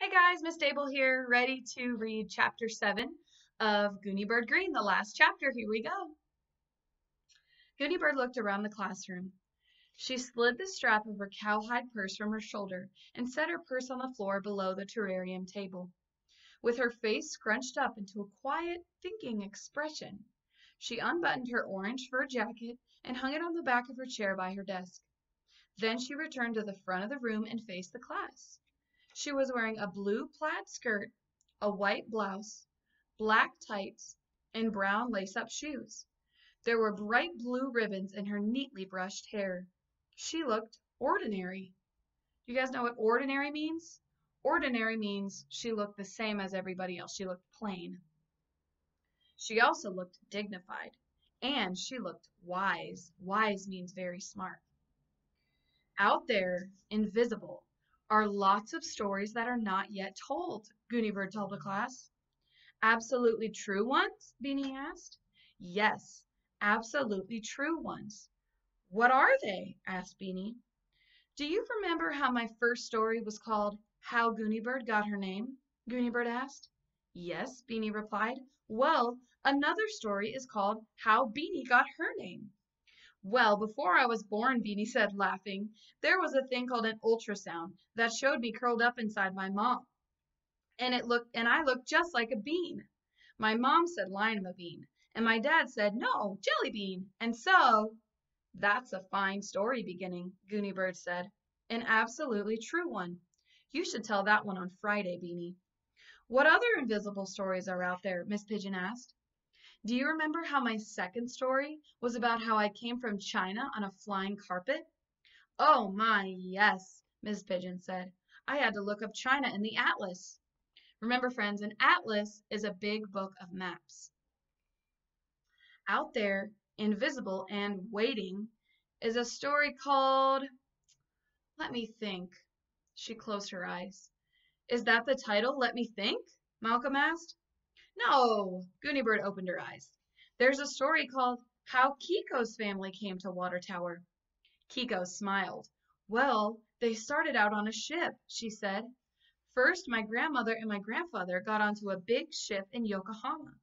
Hey guys, Miss Dabal here, ready to read chapter 7 of Gooney Bird Greene, the last chapter. Here we go. Gooney Bird looked around the classroom. She slid the strap of her cowhide purse from her shoulder and set her purse on the floor below the terrarium table. With her face scrunched up into a quiet, thinking expression, she unbuttoned her orange fur jacket and hung it on the back of her chair by her desk. Then she returned to the front of the room and faced the class. She was wearing a blue plaid skirt, a white blouse, black tights, and brown lace-up shoes. There were bright blue ribbons in her neatly brushed hair. She looked ordinary. Do you guys know what ordinary means? Ordinary means she looked the same as everybody else. She looked plain. She also looked dignified. And she looked wise. Wise means very smart. Out there, invisible, are lots of stories that are not yet told, Gooney Bird told the class. Absolutely true ones? Beanie asked. Yes, absolutely true ones. What are they? asked Beanie. Do you remember how my first story was called How Gooney Bird Got Her Name? Gooney Bird asked. Yes, Beanie replied. Well, another story is called How Beanie Got Her Name. Well, before I was born, Beanie said, laughing, there was a thing called an ultrasound that showed me curled up inside my mom. And it looked and I looked just like a bean. My mom said lima -a bean, and my dad said, no, jelly bean. And so that's a fine story beginning, Gooney Bird said. An absolutely true one. You should tell that one on Friday, Beanie. What other invisible stories are out there? Miss Pidgeon asked. Do you remember how my second story was about how I came from China on a flying carpet? Oh my, yes, Miss Pidgeon said. I had to look up China in the atlas. Remember, friends, an atlas is a big book of maps. Out there, invisible and waiting, is a story called. Let me think. She closed her eyes. Is that the title? Let me think? Malcolm asked. No, Gooney Bird opened her eyes. There's a story called How Keiko's Family Came to Water Tower. Keiko smiled. Well, they started out on a ship, she said. First, my grandmother and my grandfather got onto a big ship in Yokohama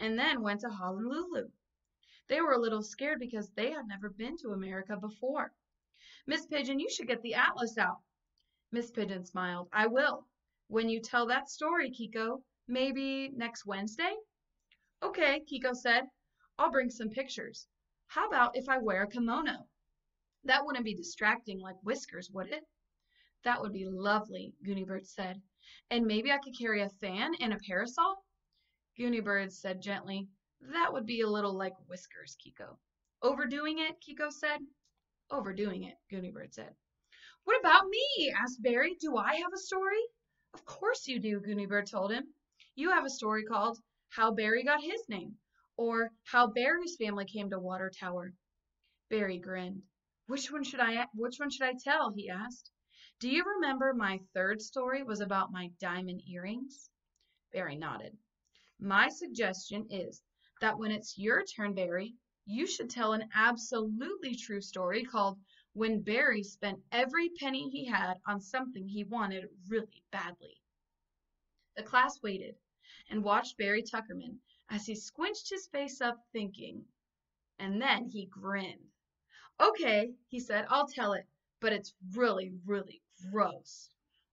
and then went to Honolulu. They were a little scared because they had never been to America before. Miss Pidgeon, you should get the atlas out. Miss Pidgeon smiled. I will. When you tell that story, Keiko, Maybe next Wednesday? Okay, Keiko said. I'll bring some pictures. How about if I wear a kimono? That wouldn't be distracting like whiskers, would it? That would be lovely, Gooney said. And maybe I could carry a fan and a parasol? Gooney said gently, That would be a little like whiskers, Keiko. Overdoing it, Keiko said. Overdoing it, Gooney said. What about me? asked Barry. Do I have a story? Of course you do, Gooney told him. You have a story called How Barry Got His Name or How Barry's Family Came to Water Tower. Barry grinned. Which one should I which one should I tell? he asked. Do you remember my third story was about my diamond earrings? Barry nodded. My suggestion is that when it's your turn, Barry, you should tell an absolutely true story called When Barry Spent Every Penny He Had on Something He Wanted Really Badly. The class waited and watched Barry Tuckerman as he squinched his face up thinking. And then he grinned. Okay, he said, I'll tell it, but it's really, really gross.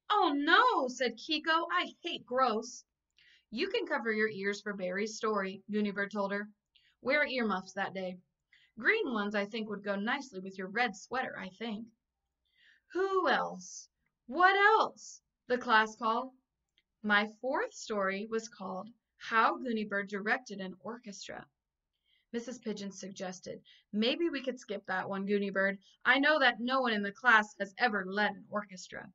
Oh no, said Keiko, I hate gross. You can cover your ears for Barry's story, Gooney told her. Wear earmuffs that day. Green ones I think would go nicely with your red sweater, I think. Who else? What else? The class called. My fourth story was called How Gooney Bird Directed an Orchestra. Mrs. Pidgeon suggested, Maybe we could skip that one, Gooney Bird. I know that no one in the class has ever led an orchestra.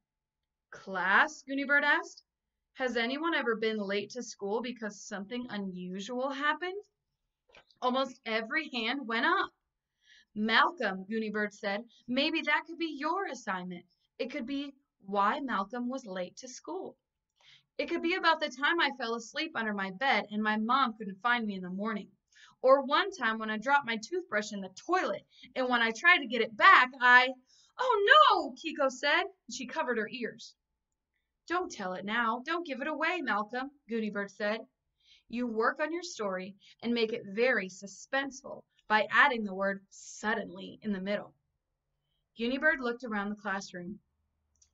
Class? Gooney Bird asked. Has anyone ever been late to school because something unusual happened? Almost every hand went up. Malcolm, Gooney Bird said, maybe that could be your assignment. It could be why Malcolm was late to school. It could be about the time I fell asleep under my bed and my mom couldn't find me in the morning. Or one time when I dropped my toothbrush in the toilet and when I tried to get it back, I. Oh no, Keiko said. She covered her ears. Don't tell it now. Don't give it away, Malcolm, Gooney Bird said. You work on your story and make it very suspenseful by adding the word suddenly in the middle. Gooney Bird looked around the classroom.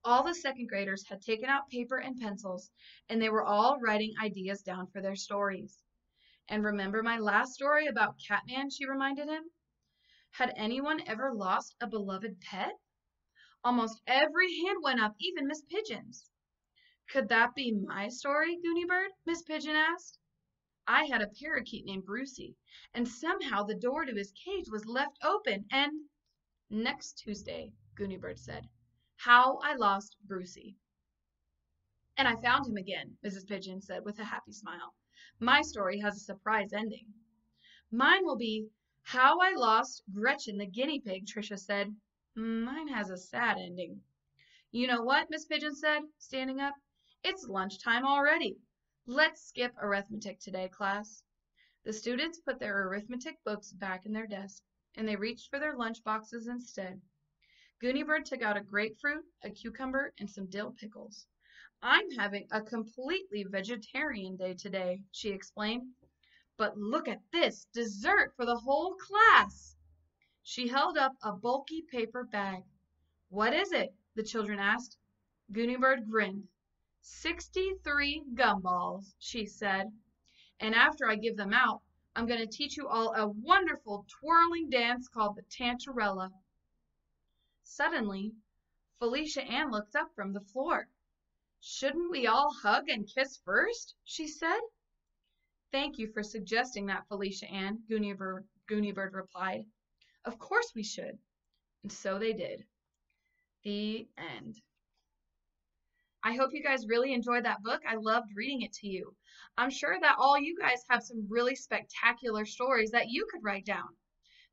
All the second graders had taken out paper and pencils, and they were all writing ideas down for their stories. And remember my last story about Catman, she reminded him? Had anyone ever lost a beloved pet? Almost every hand went up, even Miss Pidgeon's. Could that be my story, Gooney Bird? Miss Pidgeon asked. I had a parakeet named Brucey, and somehow the door to his cage was left open, and next Tuesday, Gooney Bird said, How I Lost Brucey. And I found him again, Mrs. Pidgeon said with a happy smile. My story has a surprise ending. Mine will be How I Lost Gretchen the Guinea Pig, Tricia said. Mine has a sad ending. You know what, Miss Pidgeon said, standing up? It's lunchtime already. Let's skip arithmetic today, class. The students put their arithmetic books back in their desk, and they reached for their lunch boxes instead. Gooney Bird took out a grapefruit, a cucumber, and some dill pickles. I'm having a completely vegetarian day today, she explained. But look at this dessert for the whole class. She held up a bulky paper bag. What is it? the children asked. Gooney Bird grinned. Sixty-three gumballs, she said. And after I give them out, I'm going to teach you all a wonderful twirling dance called the Tarantella. Suddenly, Felicia Ann looked up from the floor. Shouldn't we all hug and kiss first? she said. Thank you for suggesting that, Felicia Ann, Gooney Bird, Goonybird replied. Of course we should. And so they did. The end. I hope you guys really enjoyed that book. I loved reading it to you. I'm sure that all you guys have some really spectacular stories that you could write down.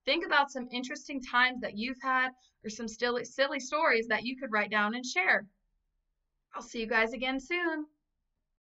Think about some interesting times that you've had or some silly, silly stories that you could write down and share. I'll see you guys again soon.